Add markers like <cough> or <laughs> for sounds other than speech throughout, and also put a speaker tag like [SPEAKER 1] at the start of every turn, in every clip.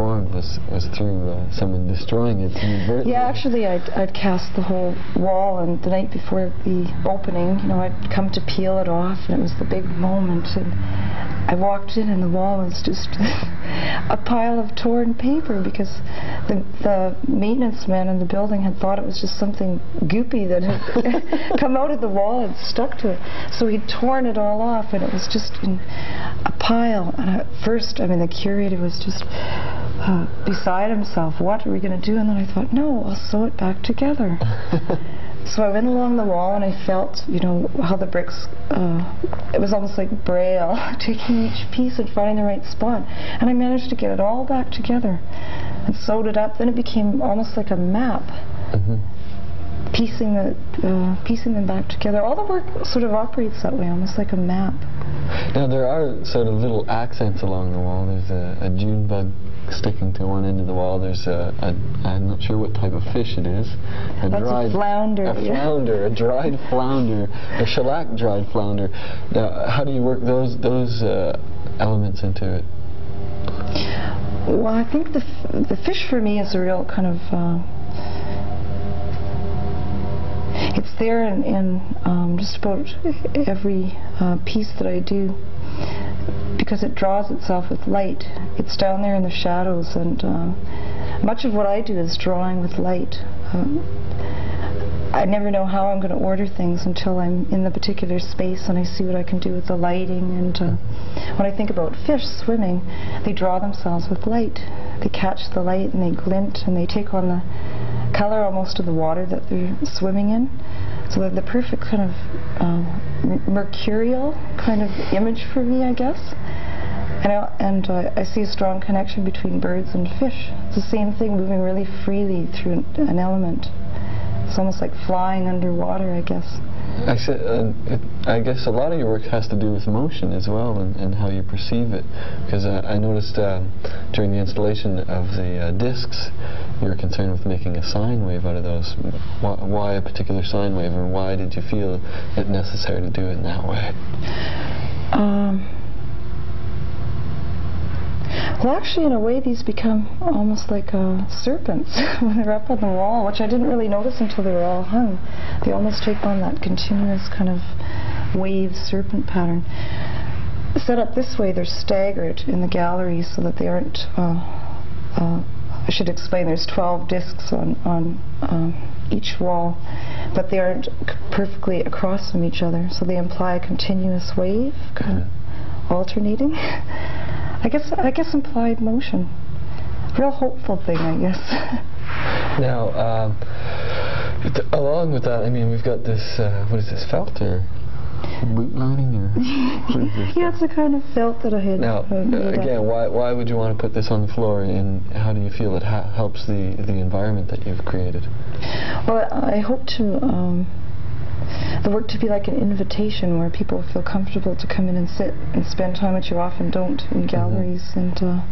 [SPEAKER 1] formed was was through uh, someone destroying it.
[SPEAKER 2] Yeah, actually, I'd, I'd cast the whole wall, and the night before the opening, you know, I'd come to peel it off, and it was the big moment. And I walked in, and the wall was just <laughs> a pile of torn paper because the the maintenance man in the building had thought it was just something goopy that had <laughs> come out of the wall and stuck to it. So he'd torn it all off, and it was just in a pile. And at first, I mean, the curator was just uh, <coughs> beside himself. What are we going to do? And then I thought, no, I'll sew it back together. <laughs> so I went along the wall and I felt, you know, how the bricks, uh, it was almost like braille, <laughs> taking each piece and finding the right spot. And I managed to get it all back together and sewed it up. Then it became almost like a map.
[SPEAKER 1] Mhm.
[SPEAKER 2] Piecing the uh, piecing them back together. All the work sort of operates that way, almost like a map.
[SPEAKER 1] Now there are sort of little accents along the wall. There's a, a June bug sticking to one end of the wall. There's a, a I'm not sure what type of fish it is. A
[SPEAKER 2] That's a flounder,
[SPEAKER 1] A
[SPEAKER 2] yeah.
[SPEAKER 1] flounder, a dried flounder, a shellac dried flounder. Now, how do you work those those uh, elements into it?
[SPEAKER 2] Well, I think the f- the fish for me is a real kind of. Uh, it's there in, in um, just about every uh, piece that I do because it draws itself with light. It's down there in the shadows, and uh, much of what I do is drawing with light. Um, I never know how I'm going to order things until I'm in the particular space and I see what I can do with the lighting. And uh, when I think about fish swimming, they draw themselves with light. They catch the light and they glint and they take on the color almost of the water that they're swimming in. So they're the perfect kind of m- mercurial kind of image for me, I guess. And, I, and uh, I see a strong connection between birds and fish. It's the same thing, moving really freely through an, element. It's almost like flying underwater, I guess.
[SPEAKER 1] Actually, uh, it, I guess a lot of your work has to do with motion as well and, and how you perceive it. Because uh, I noticed um, during the installation of the uh, discs, you were concerned with making a sine wave out of those. Why, why a particular sine wave, or why did you feel it necessary to do it in that way?
[SPEAKER 2] Um, well, actually, in a way, these become almost like uh, serpents <laughs> when they're up on the wall, which I didn't really notice until they were all hung. They almost take on that continuous kind of wave serpent pattern. Set up this way, they're staggered in the gallery so that they aren't. Uh, uh, I should explain. There's 12 discs on on um, each wall, but they aren't perfectly across from each other, so they imply a continuous wave, kind of alternating. <laughs> I guess I guess implied motion. Real hopeful thing, I guess. <laughs>
[SPEAKER 1] Now, um, along with that, I mean, we've got this, uh, what is this, felt or boot lining or what is this? <laughs>
[SPEAKER 2] yeah, it's the kind of felt that I had.
[SPEAKER 1] Now,
[SPEAKER 2] uh,
[SPEAKER 1] again, why, why would you want to put this on the floor, and how do you feel it helps the, the environment that you've created?
[SPEAKER 2] Well, I I hope to um, the work to be like an invitation where people feel comfortable to come in and sit and spend time, which you often don't in galleries. And uh,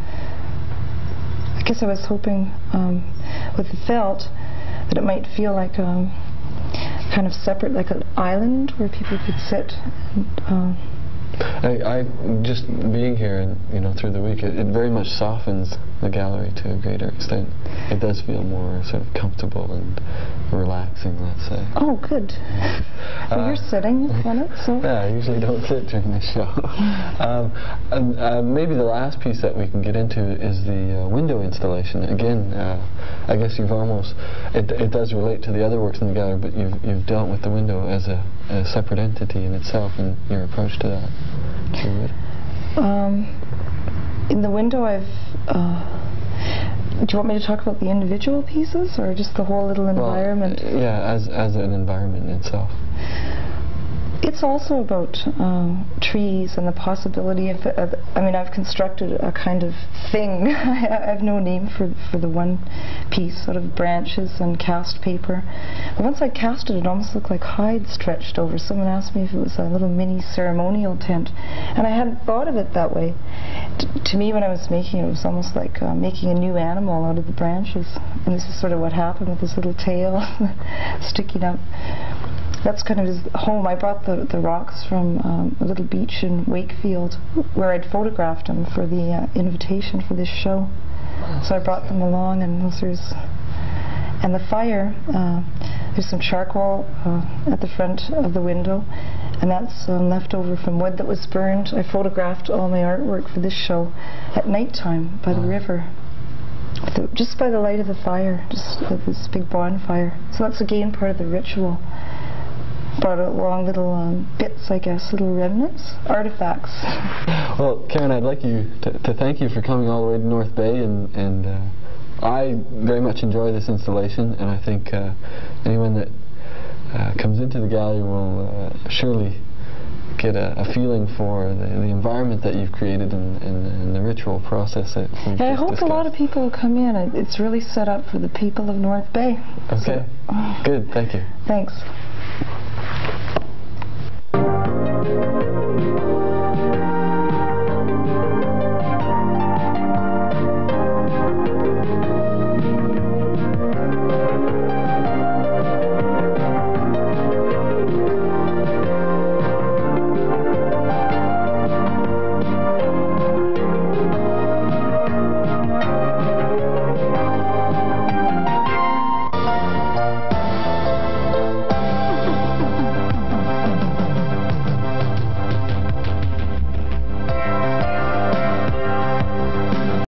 [SPEAKER 2] I guess I was hoping um, with the felt that it might feel like um, kind of separate, like an island where people could sit. And, uh,
[SPEAKER 1] I, I just being here and you know through the week, it, it very much softens the gallery to a greater extent. It does feel more sort of comfortable and relaxing, let's say.
[SPEAKER 2] oh, good. <laughs> Well,
[SPEAKER 1] Uh,
[SPEAKER 2] you're sitting on it, so.
[SPEAKER 1] Yeah, I usually don't sit during the show. <laughs> um, and, uh, maybe the last piece that we can get into is the uh, window installation. Again, uh, I guess you've almost, it, it does relate to the other works in the gallery, but you've, you've dealt with the window as a, a separate entity in itself and your approach to that.
[SPEAKER 2] Um, in the window, I've. Uh, do you want me to talk about the individual pieces or just the whole little environment?
[SPEAKER 1] uh, yeah, as, as an environment itself.
[SPEAKER 2] It's also about um, trees and the possibility of, of. I mean, I've constructed a kind of thing. <laughs> I have no name for for the one piece, sort of branches and cast paper. But once I cast it, it almost looked like hide stretched over. Someone asked me if it was a little mini ceremonial tent, and I hadn't thought of it that way. T- to me, when I was making it, it was almost like uh, making a new animal out of the branches. And this is sort of what happened with this little tail <laughs> sticking up that's kind of his home. I brought the, the rocks from um, a little beach in Wakefield where I'd photographed him for the uh, invitation for this show. So I brought them along, and those are. his- And the fire, uh, there's some charcoal uh, at the front of the window, and that's um, left over from wood that was burned. I photographed all my artwork for this show at nighttime by the river, the- just by the light of the fire, just uh, this big bonfire. So that's again part of the ritual. Brought along little um, bits, I guess, little remnants, artifacts. <laughs>
[SPEAKER 1] Well, Karen, I'd like you to, to thank you for coming all the way to North Bay, and, and uh, I very much enjoy this installation, and I think uh, anyone that uh, comes into the gallery will uh, surely get a, a feeling for the, the environment that you've created and, and, and the ritual process that we've
[SPEAKER 2] And I hope a lot of people will come in. It's really set up for the people of North Bay.
[SPEAKER 1] Okay,
[SPEAKER 2] So, <sighs>
[SPEAKER 1] good, thank you.
[SPEAKER 2] thanks.